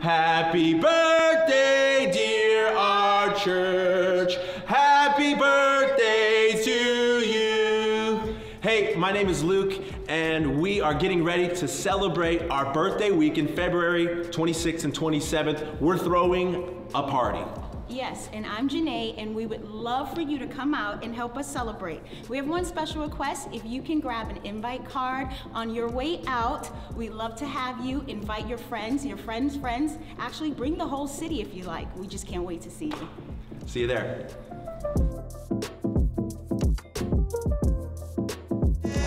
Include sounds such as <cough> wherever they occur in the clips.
Happy birthday, dear our church. Happy birthday to you. Hey, my name is Luke, and we are getting ready to celebrate our birthday week in February 26th and 27th. We're throwing a party. Yes, and I'm Janae, and we would love for you to come out and help us celebrate. We have one special request. If you can grab an invite card on your way out, we'd love to have you invite your friends, your friends' friends. Actually, bring the whole city if you like. We just can't wait to see you. See you there.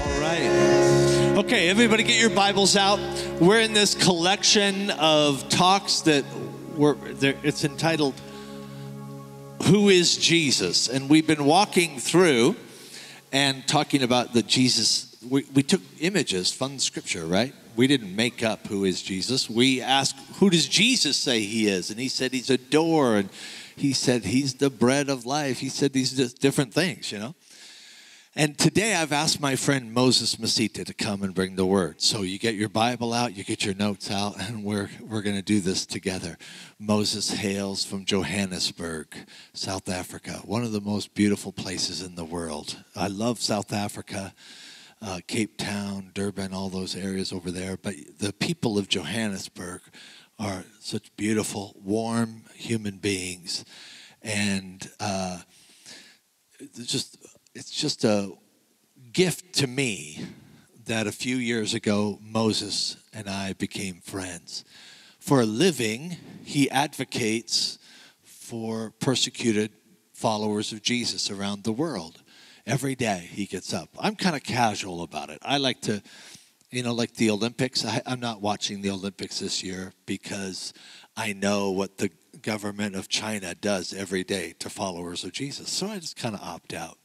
All right. Okay, everybody get your Bibles out. We're in this collection of talks that were there it's entitled Who is Jesus? And we've been walking through and talking about the Jesus we, we took images from scripture, right? We didn't make up who is Jesus. We asked, who does Jesus say he is? And he said he's a door, and he said he's the bread of life. He said these different things, you know? And today I've asked my friend Moses Masitha to come and bring the word. So you get your Bible out, you get your notes out, and we're, we're going to do this together. Moses hails from Johannesburg, South Africa, one of the most beautiful places in the world. I love South Africa, uh, Cape Town, Durban, all those areas over there. But the people of Johannesburg are such beautiful, warm human beings. And uh, just it's just a gift to me that a few years ago Moses and I became friends. For a living, he advocates for persecuted followers of Jesus around the world. Every day he gets up. I'm kind of casual about it. I like to, you know, like the Olympics. I, I'm not watching the Olympics this year because I know what the government of China does every day to followers of Jesus. So I just kind of opt out.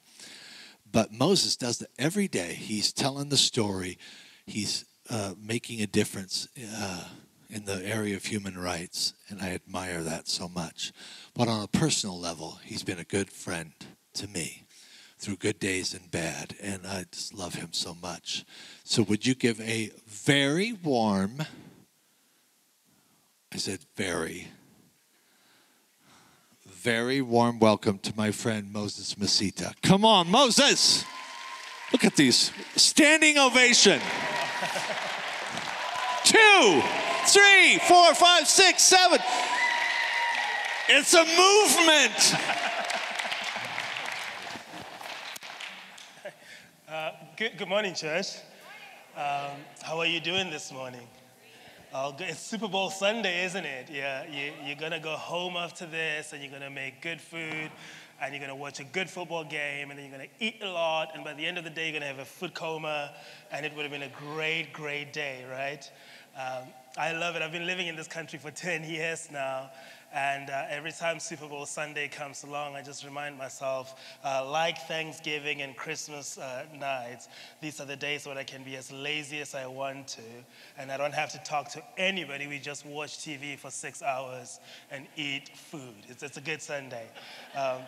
But Moses does that every day. He's telling the story. He's uh, making a difference uh, in the area of human rights, and I admire that so much. But on a personal level, he's been a good friend to me through good days and bad, and I just love him so much. So, would you give a very warm, I said very, very warm welcome to my friend Moses Masitha. Come on, Moses! Look at these. Standing ovation. <laughs> Two, three, four, five, six, seven. It's a movement. <laughs> Uh, good, good morning, church. Um, how are you doing this morning? Oh. It's Super Bowl Sunday, isn't it? Yeah, you, you're gonna go home after this, and you're gonna make good food, and you're gonna watch a good football game, and then you're gonna eat a lot, and by the end of the day, you're gonna have a food coma, and it would have been a great, great day, right? Um, I love it. I've been living in this country for <laughs> 10 years now, and uh, every time Super Bowl Sunday comes along, I just remind myself, uh, like Thanksgiving and Christmas uh, nights, these are the days when I can be as lazy as I want to, and I don't have to talk to anybody. We just watch TV for six hours and eat food. It's, it's a good Sunday. Um,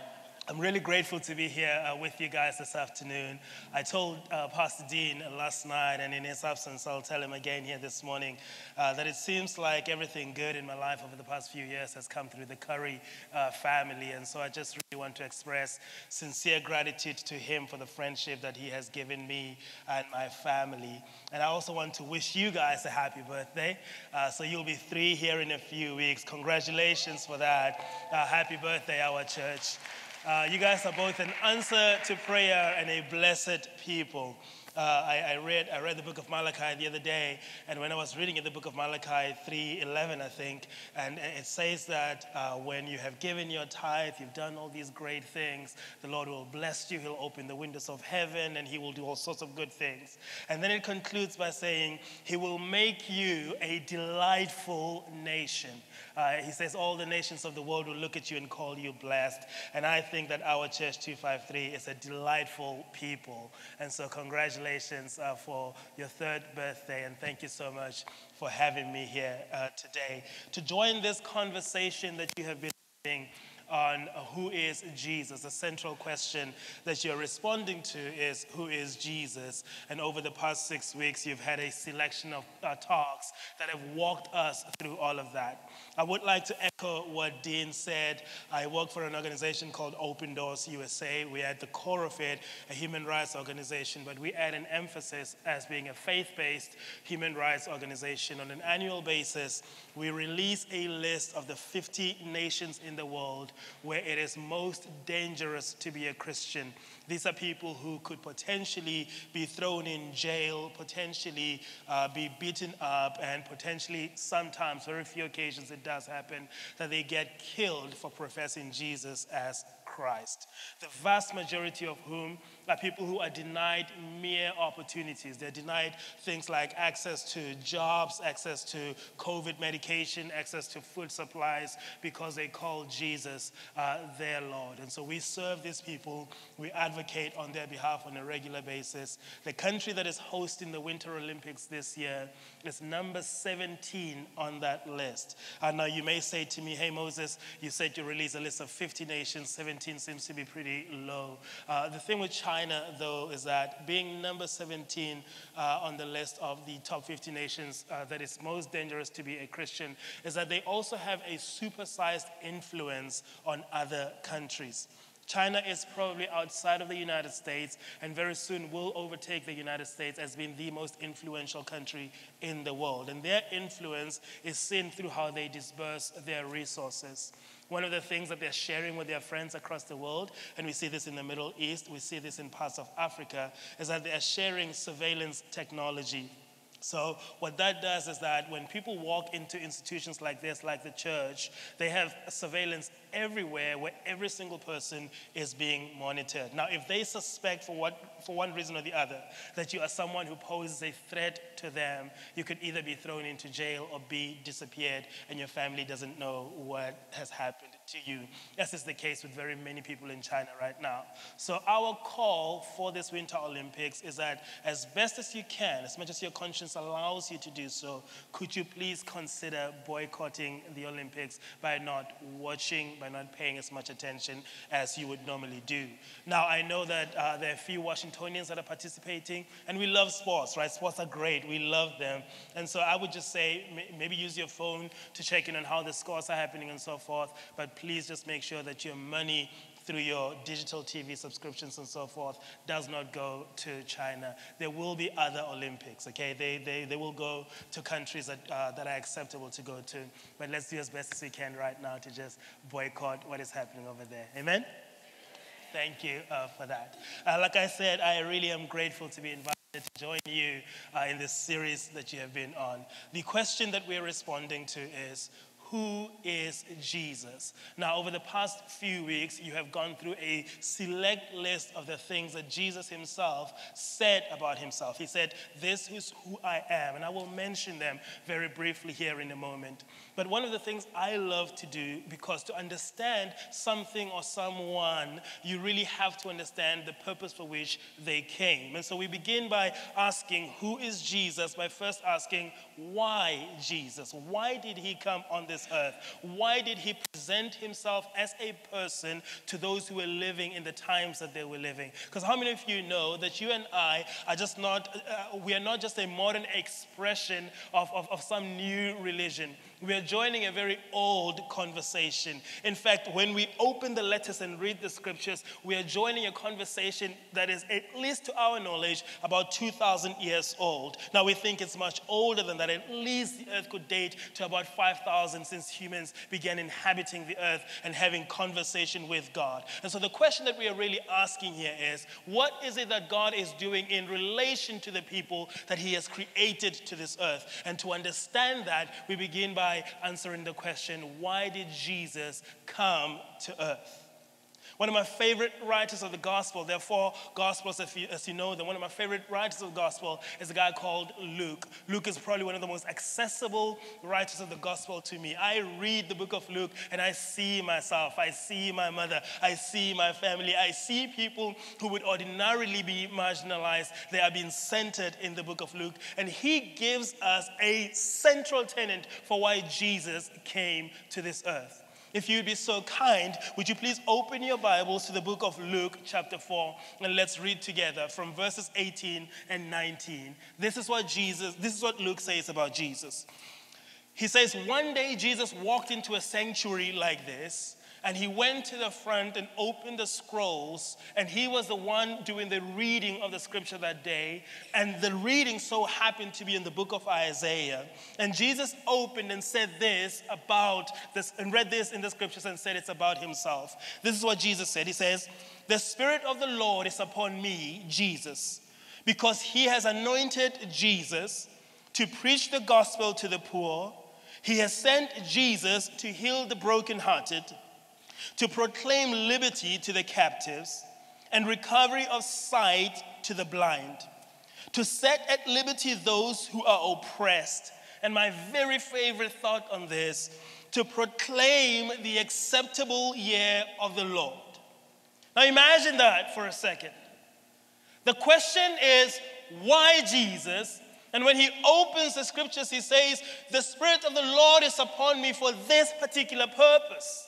I'm really grateful to be here uh, with you guys this afternoon. I told uh, Pastor Dean last night, and in his absence, I'll tell him again here this morning, uh, that it seems like everything good in my life over the past few years has come through the Curry uh, family. And so I just really want to express sincere gratitude to him for the friendship that he has given me and my family. And I also want to wish you guys a happy birthday. Uh, so you'll be three here in a few weeks. Congratulations for that. Uh, happy birthday, our church. Uh, you guys are both an answer to prayer and a blessed people. Uh, I, I, read, I read the book of Malachi the other day, and when I was reading in the book of Malachi 3.11, I think, and it says that uh, when you have given your tithe, you've done all these great things, the Lord will bless you, He'll open the windows of heaven, and He will do all sorts of good things. And then it concludes by saying, He will make you a delightful nation. Uh, he says, All the nations of the world will look at you and call you blessed. And I think that our church 253 is a delightful people. And so, congratulations uh, for your third birthday. And thank you so much for having me here uh, today to join this conversation that you have been having on who is Jesus. The central question that you're responding to is who is Jesus? And over the past six weeks, you've had a selection of uh, talks that have walked us through all of that. I would like to echo what Dean said. I work for an organization called Open Doors USA. We are at the core of it, a human rights organization, but we add an emphasis as being a faith based human rights organization. On an annual basis, we release a list of the 50 nations in the world where it is most dangerous to be a Christian. These are people who could potentially be thrown in jail, potentially uh, be beaten up, and potentially, sometimes, very few occasions, it does happen that they get killed for professing Jesus as Christ. The vast majority of whom are people who are denied mere opportunities. They're denied things like access to jobs, access to COVID medication, access to food supplies because they call Jesus uh, their Lord. And so we serve these people, we advocate on their behalf on a regular basis. The country that is hosting the Winter Olympics this year is number 17 on that list. And now you may say to me, hey, Moses, you said you released a list of 50 nations, 17 seems to be pretty low. Uh, the thing with China, though, is that being number 17 uh, on the list of the top 50 nations uh, that is most dangerous to be a Christian is that they also have a supersized influence on other countries. China is probably outside of the United States and very soon will overtake the United States as being the most influential country in the world. And their influence is seen through how they disperse their resources. One of the things that they're sharing with their friends across the world, and we see this in the Middle East, we see this in parts of Africa, is that they are sharing surveillance technology. So, what that does is that when people walk into institutions like this, like the church, they have surveillance everywhere where every single person is being monitored. Now, if they suspect for, what, for one reason or the other that you are someone who poses a threat to them, you could either be thrown into jail or be disappeared, and your family doesn't know what has happened to you, as is the case with very many people in China right now. So, our call for this Winter Olympics is that as best as you can, as much as your conscience allows you to do so, could you please consider boycotting the Olympics by not watching, by not paying as much attention as you would normally do? Now, I know that uh, there are a few Washingtonians that are participating, and we love sports, right? Sports are great, we love them. And so, I would just say maybe use your phone to check in on how the scores are happening and so forth, but please just make sure that your money through your digital TV subscriptions and so forth does not go to China. There will be other Olympics, okay? They, they, they will go to countries that, uh, that are acceptable to go to. But let's do as best as we can right now to just boycott what is happening over there. Amen? Thank you uh, for that. Uh, like I said, I really am grateful to be invited to join you uh, in this series that you have been on. The question that we're responding to is who is Jesus? Now, over the past few weeks, you have gone through a select list of the things that Jesus himself said about himself. He said, This is who I am. And I will mention them very briefly here in a moment. But one of the things I love to do, because to understand something or someone, you really have to understand the purpose for which they came. And so we begin by asking, Who is Jesus? by first asking, Why Jesus? Why did he come on this earth? Why did he present himself as a person to those who were living in the times that they were living? Because how many of you know that you and I are just not, uh, we are not just a modern expression of, of, of some new religion. We are joining a very old conversation. In fact, when we open the letters and read the scriptures, we are joining a conversation that is, at least to our knowledge, about 2,000 years old. Now, we think it's much older than that. At least the earth could date to about 5,000 since humans began inhabiting the earth and having conversation with God. And so, the question that we are really asking here is what is it that God is doing in relation to the people that He has created to this earth? And to understand that, we begin by by answering the question why did Jesus come to earth? One of my favorite writers of the gospel, there are four gospels, you, as you know them. One of my favorite writers of the gospel is a guy called Luke. Luke is probably one of the most accessible writers of the gospel to me. I read the book of Luke and I see myself. I see my mother. I see my family. I see people who would ordinarily be marginalized. They are being centered in the book of Luke. And he gives us a central tenet for why Jesus came to this earth. If you'd be so kind, would you please open your Bibles to the book of Luke, chapter 4, and let's read together from verses 18 and 19. This is what Jesus, this is what Luke says about Jesus. He says, One day Jesus walked into a sanctuary like this and he went to the front and opened the scrolls, and he was the one doing the reading of the scripture that day. And the reading so happened to be in the book of Isaiah. And Jesus opened and said this about this, and read this in the scriptures and said it's about himself. This is what Jesus said He says, The Spirit of the Lord is upon me, Jesus, because he has anointed Jesus to preach the gospel to the poor. He has sent Jesus to heal the brokenhearted to proclaim liberty to the captives and recovery of sight to the blind, to set at liberty those who are oppressed. And my very favorite thought on this to proclaim the acceptable year of the Lord. Now imagine that for a second. The question is, why Jesus? And when he opens the scriptures, he says, The Spirit of the Lord is upon me for this particular purpose.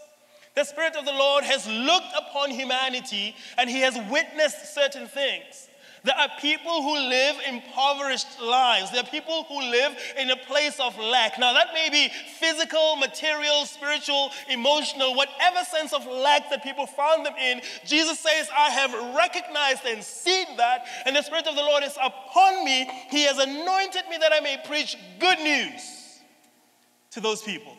The Spirit of the Lord has looked upon humanity and He has witnessed certain things. There are people who live impoverished lives. There are people who live in a place of lack. Now, that may be physical, material, spiritual, emotional, whatever sense of lack that people found them in. Jesus says, I have recognized and seen that, and the Spirit of the Lord is upon me. He has anointed me that I may preach good news to those people.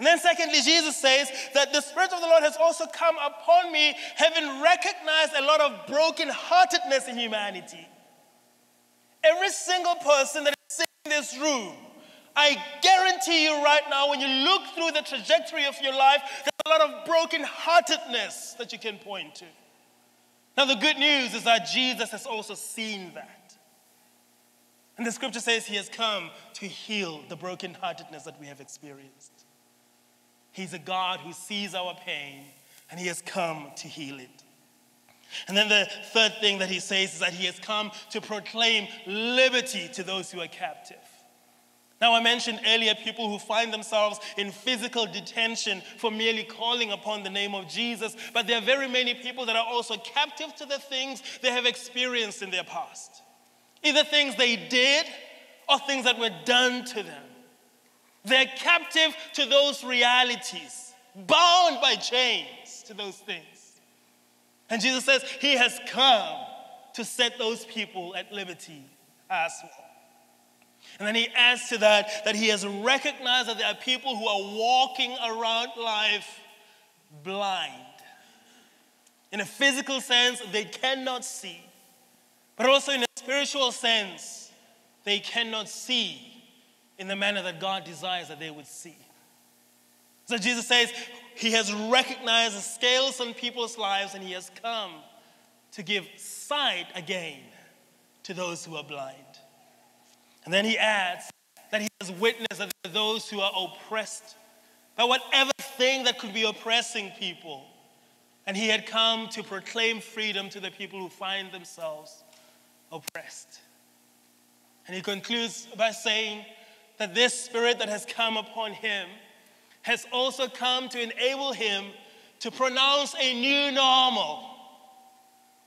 And then, secondly, Jesus says that the Spirit of the Lord has also come upon me, having recognized a lot of brokenheartedness in humanity. Every single person that is in this room, I guarantee you right now, when you look through the trajectory of your life, there's a lot of brokenheartedness that you can point to. Now, the good news is that Jesus has also seen that. And the scripture says he has come to heal the brokenheartedness that we have experienced. He's a God who sees our pain and He has come to heal it. And then the third thing that He says is that He has come to proclaim liberty to those who are captive. Now, I mentioned earlier people who find themselves in physical detention for merely calling upon the name of Jesus, but there are very many people that are also captive to the things they have experienced in their past. Either things they did or things that were done to them. They're captive to those realities, bound by chains to those things. And Jesus says he has come to set those people at liberty as well. And then he adds to that that he has recognized that there are people who are walking around life blind. In a physical sense, they cannot see, but also in a spiritual sense, they cannot see in the manner that God desires that they would see. So Jesus says he has recognized the scales on people's lives and he has come to give sight again to those who are blind. And then he adds that he has witnessed that those who are oppressed by whatever thing that could be oppressing people. And he had come to proclaim freedom to the people who find themselves oppressed. And he concludes by saying, that this spirit that has come upon him has also come to enable him to pronounce a new normal,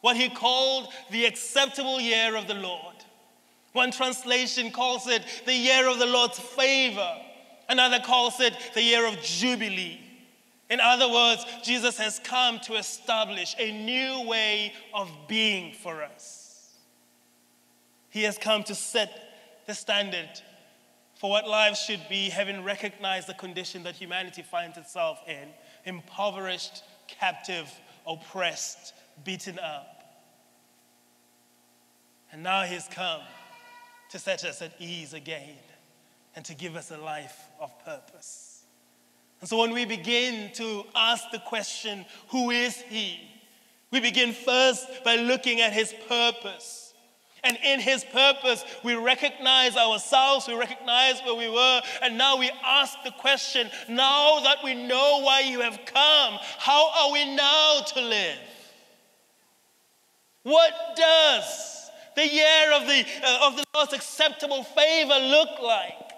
what he called the acceptable year of the Lord. One translation calls it the year of the Lord's favor, another calls it the year of jubilee. In other words, Jesus has come to establish a new way of being for us. He has come to set the standard for what lives should be, having recognized the condition that humanity finds itself in impoverished, captive, oppressed, beaten up. And now he's come to set us at ease again and to give us a life of purpose. And so when we begin to ask the question, who is he? We begin first by looking at his purpose. And in His purpose, we recognize ourselves, we recognize where we were, and now we ask the question now that we know why you have come, how are we now to live? What does the year of the, uh, of the Lord's acceptable favor look like?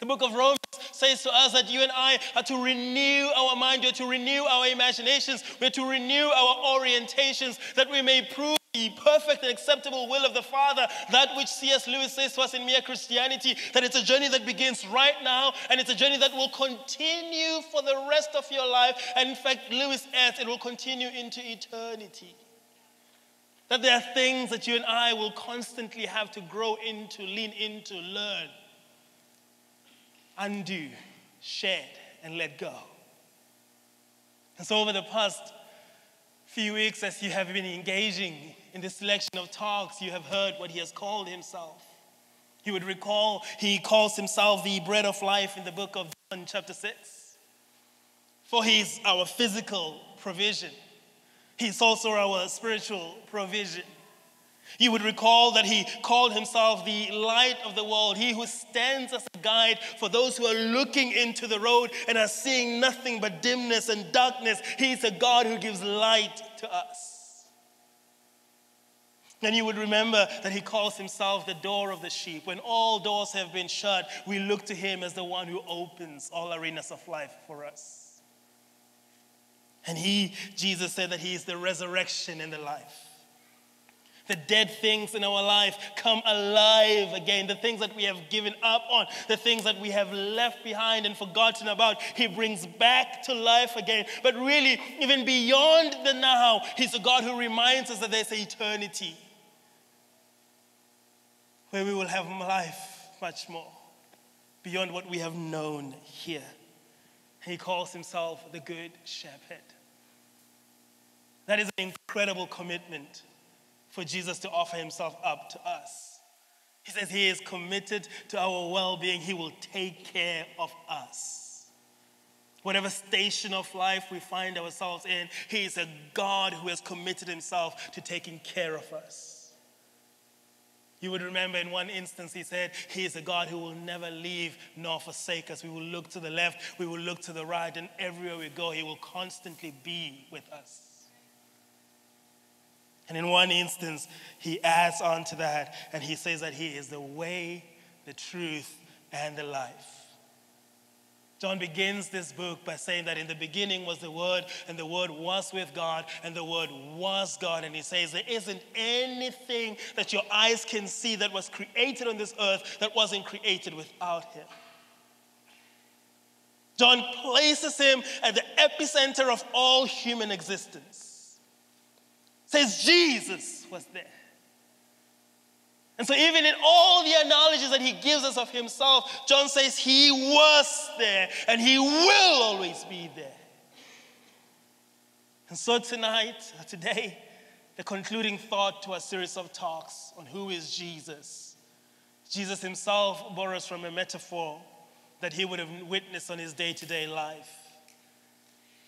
The book of Romans says to us that you and I are to renew our mind, we are to renew our imaginations, we are to renew our orientations, that we may prove the perfect and acceptable will of the Father. That which C.S. Lewis says to us in Mere Christianity, that it's a journey that begins right now and it's a journey that will continue for the rest of your life. And in fact, Lewis adds, it will continue into eternity. That there are things that you and I will constantly have to grow into, lean into, learn undo, shed, and let go. And so, over the past few weeks, as you have been engaging in this selection of talks, you have heard what he has called himself. You would recall he calls himself the bread of life in the book of John, chapter 6. For he's our physical provision, he's also our spiritual provision. You would recall that he called himself the light of the world, he who stands as a guide for those who are looking into the road and are seeing nothing but dimness and darkness. He's a God who gives light to us. And you would remember that he calls himself the door of the sheep. When all doors have been shut, we look to him as the one who opens all arenas of life for us. And he, Jesus said that he is the resurrection and the life. The dead things in our life come alive again. The things that we have given up on, the things that we have left behind and forgotten about, He brings back to life again. But really, even beyond the now, He's a God who reminds us that there's an eternity where we will have life much more beyond what we have known here. He calls Himself the Good Shepherd. That is an incredible commitment for Jesus to offer himself up to us. He says he is committed to our well being, he will take care of us. Whatever station of life we find ourselves in, he is a God who has committed himself to taking care of us. You would remember in one instance, he said, He is a God who will never leave nor forsake us. We will look to the left, we will look to the right, and everywhere we go, He will constantly be with us. And in one instance, he adds on to that and he says that he is the way, the truth, and the life. John begins this book by saying that in the beginning was the Word, and the Word was with God, and the Word was God. And he says there isn't anything that your eyes can see that was created on this earth that wasn't created without Him. John places him at the epicenter of all human existence says Jesus was there. And so, even in all the analogies that he gives us of himself, John says he was there and he will always be there. And so, tonight, today, the concluding thought to a series of talks on who is Jesus. Jesus himself borrows from a metaphor that he would have witnessed on his day to day life.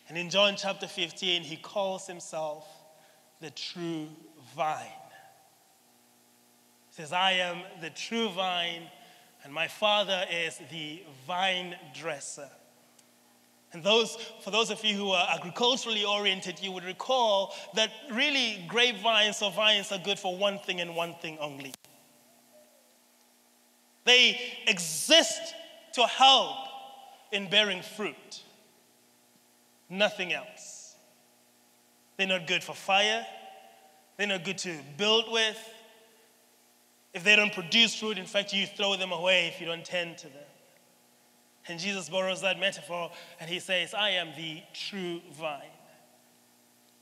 And in John chapter 15, he calls himself the true vine. He says, I am the true vine, and my Father is the vine dresser. And those, for those of you who are agriculturally oriented, you would recall that really grapevines or vines are good for one thing and one thing only. They exist to help in bearing fruit, nothing else. They're not good for fire. They're not good to build with. If they don't produce fruit, in fact, you throw them away if you don't tend to them. And Jesus borrows that metaphor and he says, I am the true vine.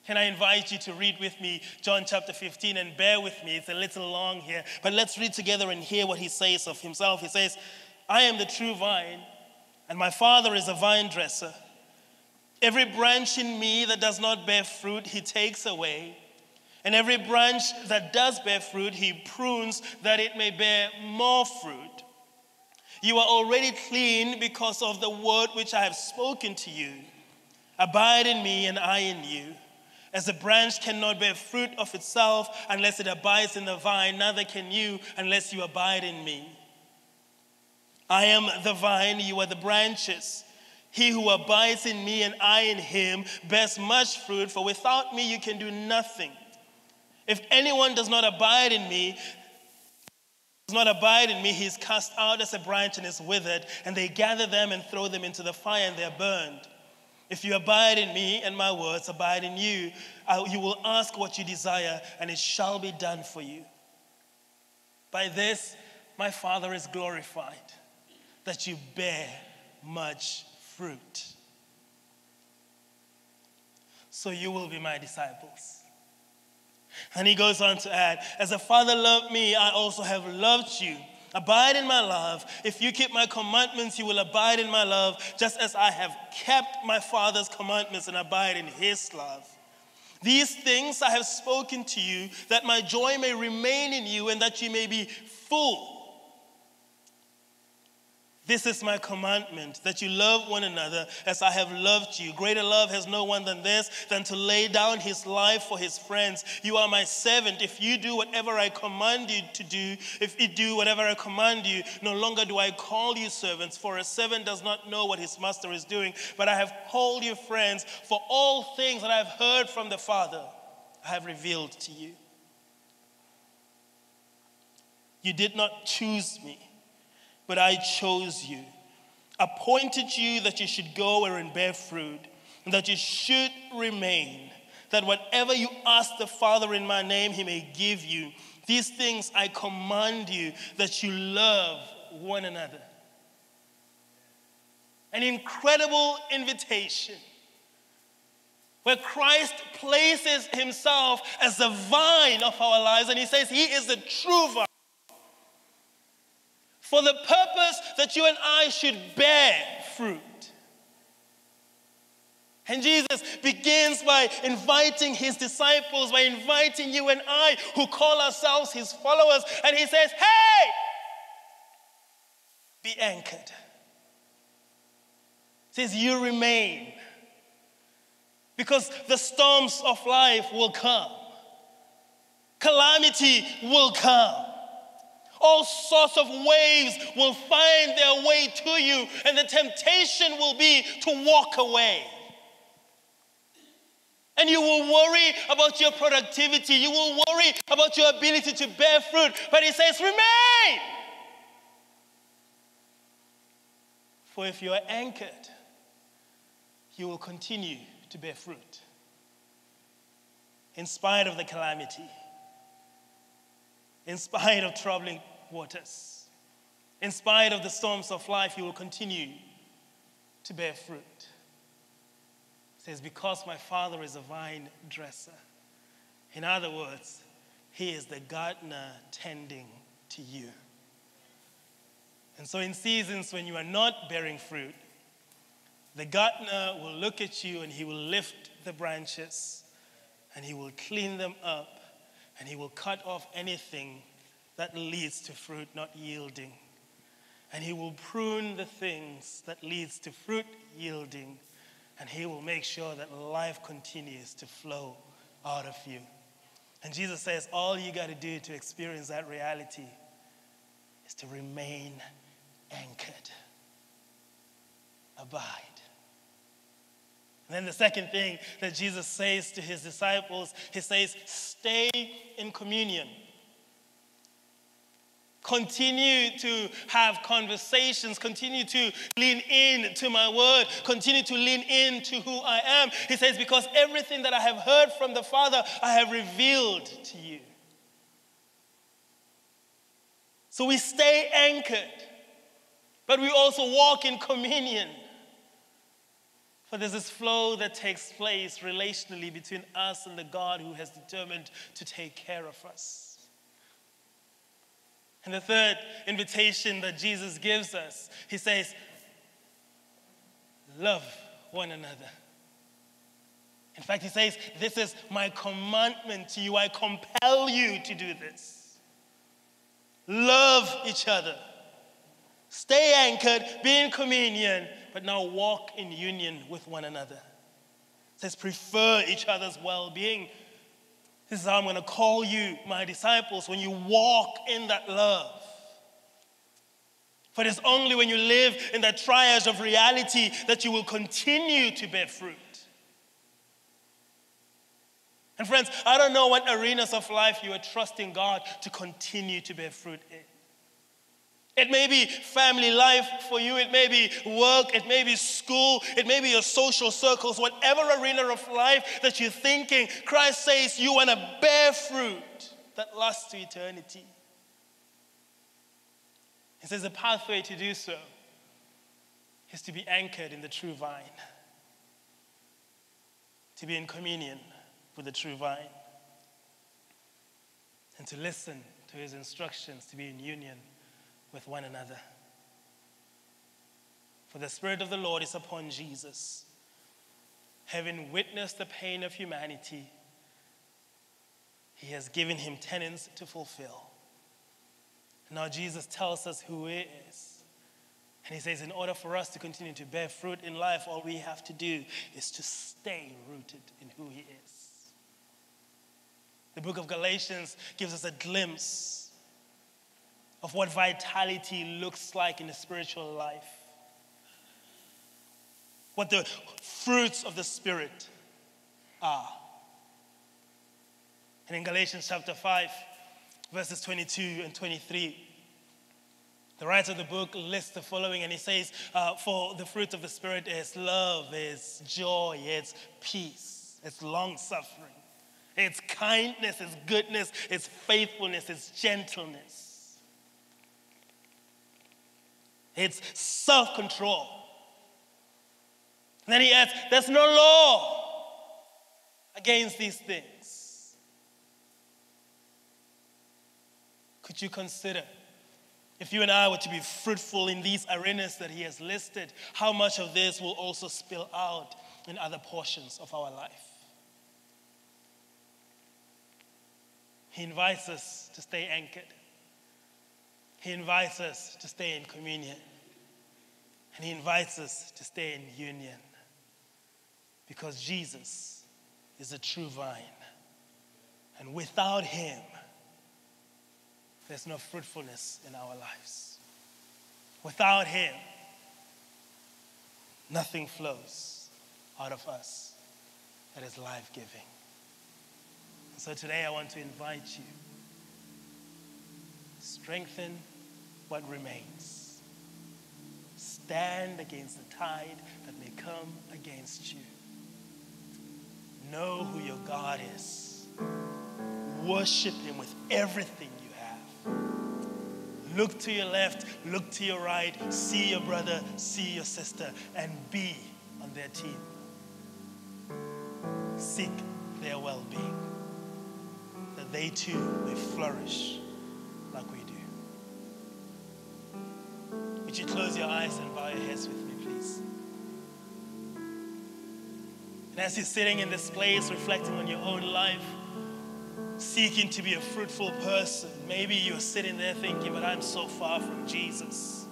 Can I invite you to read with me John chapter 15 and bear with me? It's a little long here, but let's read together and hear what he says of himself. He says, I am the true vine, and my Father is a vine dresser. Every branch in me that does not bear fruit, he takes away. And every branch that does bear fruit, he prunes that it may bear more fruit. You are already clean because of the word which I have spoken to you. Abide in me, and I in you. As a branch cannot bear fruit of itself unless it abides in the vine, neither can you unless you abide in me. I am the vine, you are the branches. He who abides in me and I in him bears much fruit, for without me you can do nothing. If anyone does not abide in me, does not abide in me, he is cast out as a branch and is withered, and they gather them and throw them into the fire, and they are burned. If you abide in me and my words abide in you, you will ask what you desire, and it shall be done for you. By this, my Father is glorified, that you bear much fruit. So you will be my disciples. And he goes on to add, As the Father loved me, I also have loved you. Abide in my love. If you keep my commandments, you will abide in my love, just as I have kept my Father's commandments and abide in his love. These things I have spoken to you, that my joy may remain in you and that you may be full. This is my commandment that you love one another as I have loved you. Greater love has no one than this, than to lay down his life for his friends. You are my servant. If you do whatever I command you to do, if you do whatever I command you, no longer do I call you servants, for a servant does not know what his master is doing. But I have called you friends, for all things that I have heard from the Father, I have revealed to you. You did not choose me but I chose you, appointed you that you should go and bear fruit, and that you should remain, that whatever you ask the Father in my name, he may give you. These things I command you that you love one another. An incredible invitation where Christ places himself as the vine of our lives and he says he is the true vine for the purpose that you and I should bear fruit. And Jesus begins by inviting his disciples, by inviting you and I, who call ourselves his followers, and he says, Hey, be anchored. He says, You remain. Because the storms of life will come, calamity will come. All sorts of waves will find their way to you, and the temptation will be to walk away. And you will worry about your productivity. You will worry about your ability to bear fruit. But he says, remain. For if you are anchored, you will continue to bear fruit in spite of the calamity in spite of troubling waters. In spite of the storms of life, you will continue to bear fruit. It says, Because my father is a vine dresser. In other words, he is the gardener tending to you. And so, in seasons when you are not bearing fruit, the gardener will look at you and he will lift the branches and he will clean them up and he will cut off anything that leads to fruit not yielding. And he will prune the things that leads to fruit yielding. And he will make sure that life continues to flow out of you. And Jesus says, all you got to do to experience that reality is to remain anchored. Abide. And then the second thing that Jesus says to his disciples, he says, stay in communion. Continue to have conversations. Continue to lean in to my word. Continue to lean in to who I am. He says, Because everything that I have heard from the Father, I have revealed to you. So we stay anchored, but we also walk in communion. For there's this flow that takes place relationally between us and the God who has determined to take care of us. And the third invitation that Jesus gives us, he says, Love one another. In fact, he says, This is my commandment to you. I compel you to do this. Love each other. Stay anchored, be in communion, but now walk in union with one another. It says, prefer each other's well being. This is how I'm going to call you my disciples when you walk in that love. For it's only when you live in that triage of reality that you will continue to bear fruit. And friends, I don't know what arenas of life you are trusting God to continue to bear fruit in. It may be family life for you, it may be work, it may be school, it may be your social circles, whatever arena of life that you're thinking, Christ says you want to bear fruit that lasts to eternity. He says the pathway to do so is to be anchored in the true vine, to be in communion with the true vine, and to listen to his instructions to be in union with one another. For the Spirit of the Lord is upon Jesus. Having witnessed the pain of humanity, he has given him tenants to fulfill. Now, Jesus tells us who he is. And he says, in order for us to continue to bear fruit in life, all we have to do is to stay rooted in who he is. The book of Galatians gives us a glimpse of what vitality looks like in the spiritual life, what the fruits of the Spirit are. And in Galatians chapter 5, verses 22 and 23, the writer of the book lists the following, and he says, uh, For the fruit of the Spirit is love, is joy, it's peace, it's long suffering, it's kindness, it's goodness, it's faithfulness, it's gentleness it's self control. Then he adds, There's no law against these things. Could you consider if you and I were to be fruitful in these arenas that he has listed, how much of this will also spill out in other portions of our life? He invites us to stay anchored. He invites us to stay in communion. And He invites us to stay in union because Jesus is a true vine. And without Him, there's no fruitfulness in our lives. Without Him, nothing flows out of us that is life giving. So today I want to invite you strengthen what remains stand against the tide that may come against you. Know who your God is. Worship Him with everything you have. Look to your left, look to your right, see your brother, see your sister, and be on their team. Seek their well being, that they too may flourish Would you close your eyes and bow your heads with me, please? And as you're sitting in this place, reflecting on your own life, seeking to be a fruitful person, maybe you're sitting there thinking, but I'm so far from Jesus.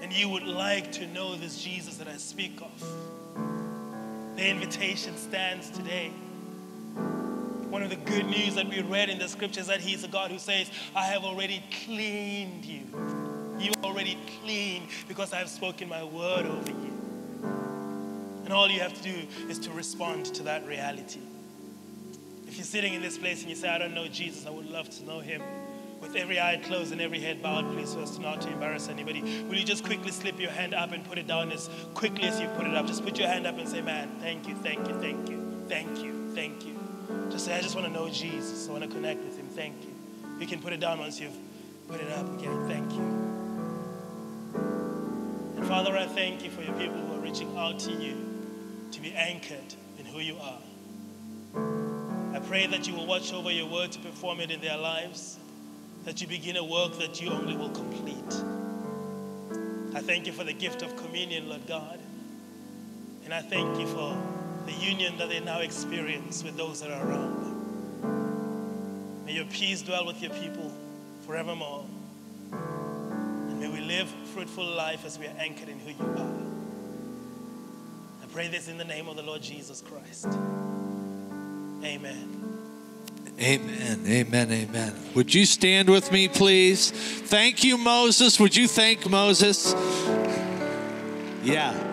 And you would like to know this Jesus that I speak of. The invitation stands today. One of the good news that we read in the scriptures that He's a God who says, I have already cleaned you you are already clean because I've spoken my word over you. And all you have to do is to respond to that reality. If you're sitting in this place and you say, I don't know Jesus, I would love to know him. With every eye closed and every head bowed, please, so as not to embarrass anybody. Will you just quickly slip your hand up and put it down as quickly as you put it up? Just put your hand up and say, Man, thank you, thank you, thank you, thank you, thank you. Just say, I just want to know Jesus. I want to connect with him. Thank you. You can put it down once you've put it up again. Thank you. And Father, I thank you for your people who are reaching out to you to be anchored in who you are. I pray that you will watch over your word to perform it in their lives, that you begin a work that you only will complete. I thank you for the gift of communion, Lord God. And I thank you for the union that they now experience with those that are around them. May your peace dwell with your people forevermore And may we live fruitful life as we are anchored in who you are. I pray this in the name of the Lord Jesus Christ. Amen. Amen, amen, amen. Would you stand with me, please? Thank you, Moses. Would you thank Moses? Yeah.